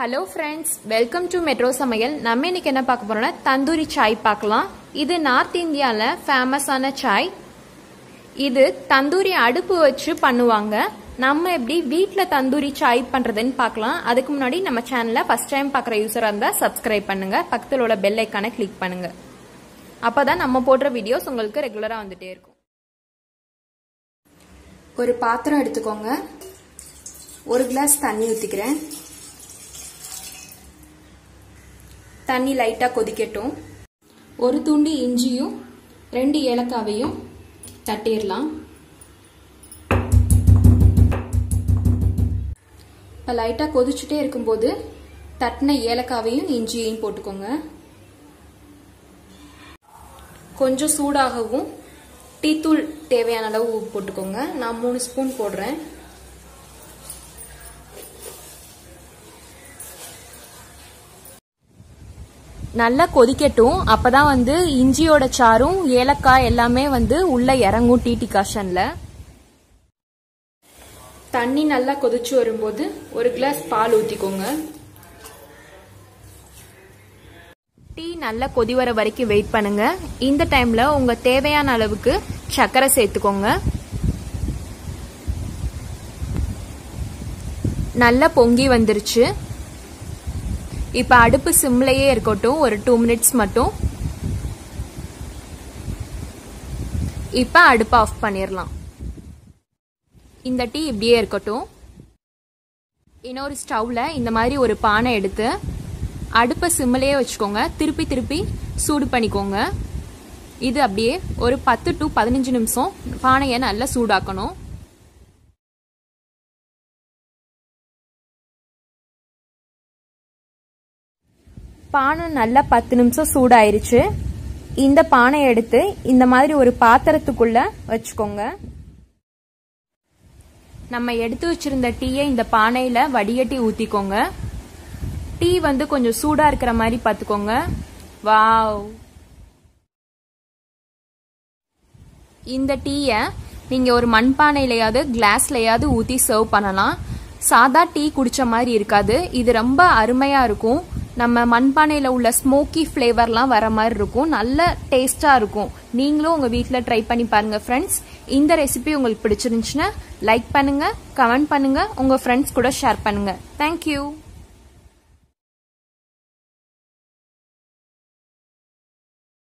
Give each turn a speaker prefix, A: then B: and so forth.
A: Hello friends welcome to metro சமையல் நம்ம இன்னைக்கு என்ன பார்க்க போறோம்னா தந்தூரி சாய் பார்க்கலாம். இது நார்த் இந்தியாவில் ஃபேமஸான சாய். இது தந்தூரி அடுப்பு வச்சு பண்ணுவாங்க. நம்ம எப்படி வீட்டில் தந்தூரி சாய் பண்ணுறதுன்னு பார்க்கலாம். அதுக்கு முன்னாடி நம்ம சேனலை ஃபர்ஸ்ட் டைம் பார்க்குற யூஸராக இருந்தால் சப்ஸ்கிரைப் பண்ணுங்க. பக்கத்தில் உள்ள பெல் ஐக்கானை கிளிக் பண்ணுங்க. அப்போ தான் நம்ம போடுற வீடியோஸ் உங்களுக்கு ரெகுலராக வந்துட்டே இருக்கும்.
B: ஒரு பாத்திரம் எடுத்துக்கோங்க. ஒரு கிளாஸ் தண்ணி ஊற்றிக்கிறேன் தண்ணி லைட்டாக கொதிக்கட்டும். ஒரு துண்டு இஞ்சியும் ரெண்டு ஏலக்காவையும் தட்டிடலாம். இப்போ லைட்டாக கொதிச்சுட்டே இருக்கும்போது தட்டின ஏலக்காவையும் இஞ்சியையும் போட்டுக்கோங்க. கொஞ்சம் சூடாகவும் டீத்தூள் தேவையான அளவு போட்டுக்கோங்க. நான் மூணு ஸ்பூன் போடுறேன்.
A: நல்லா கொதிக்கட்டும். அப்பதான் வந்து இஞ்சியோட சாரும் ஏலக்காய் எல்லாமே வந்து உள்ள இறங்கும் டீ டிகாஷன்ல
B: தண்ணி நல்லா கொதிச்சு வரும்போது ஒரு கிளாஸ் பால் ஊற்றிக்கோங்க
A: டீ நல்லா கொதி வர வரைக்கும் வெயிட் பண்ணுங்க. இந்த டைம்ல உங்க தேவையான அளவுக்கு சர்க்கரை சேர்த்துக்கோங்க. நல்லா பொங்கி வந்துருச்சு. இப்ப அடுப்பு சிம்லயே இருக்கட்டும் ஒரு டூ மினிட்ஸ் மட்டும். இப்ப அடுப்பு ஆஃப் பண்ணிடலாம் இந்த டீ இப்படியே இருக்கட்டும். இன்னொரு ஸ்டவ்ல இந்த மாதிரி ஒரு பானை எடுத்து அடுப்பை சிம்மிலேயே வச்சுக்கோங்க. திருப்பி திருப்பி சூடு பண்ணிக்கோங்க. இது அப்படியே ஒரு பத்து டு பதினஞ்சு நிமிஷம் பானையை நல்லா சூடாக்கணும். பானை நல்லா பத்து நிமிஷம் சூடாயிருச்சு. இந்த பானை எடுத்து இந்த மாதிரி ஒரு பாத்திரத்துக்குள்ள வச்சுக்கோங்க. நம்ம எடுத்து வச்சிருந்த டீயை இந்த பானையில வடிகட்டி ஊத்திக்கோங்க. டீ வந்து கொஞ்சம் சூடா இருக்கிற மாதிரி பாத்துக்கோங்க வாவ். இந்த டீயை நீங்க ஒரு மண்பானையிலையாவது கிளாஸ்லயாவது ஊத்தி சர்வ் பண்ணலாம். சாதா டீ குடிச்ச மாதிரி இருக்காது. இது ரொம்ப அருமையா இருக்கும். நம்ம மண்பானையில் உள்ள ஸ்மோக்கி ஃப்ளேவர்லாம் வர மாதிரி இருக்கும். நல்ல டேஸ்ட்டாக இருக்கும். நீங்களும் உங்கள் வீட்டில் ட்ரை பண்ணி பாருங்கள் ஃப்ரெண்ட்ஸ் இந்த ரெசிபி உங்களுக்கு பிடிச்சிருந்துச்சுன்னா லைக் பண்ணுங்கள் கமெண்ட் பண்ணுங்கள் உங்கள் ஃப்ரெண்ட்ஸ் கூட ஷேர் பண்ணுங்கள் தேங்க்யூ